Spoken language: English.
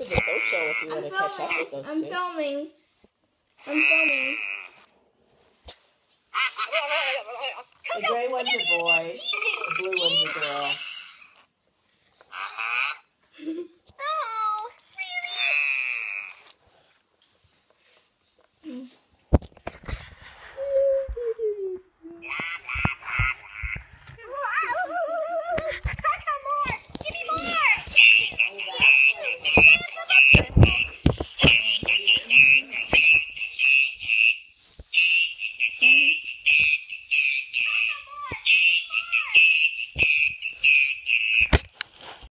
to the social if you want to catch up with us. I'm two. filming. I'm filming. The gray one's a boy.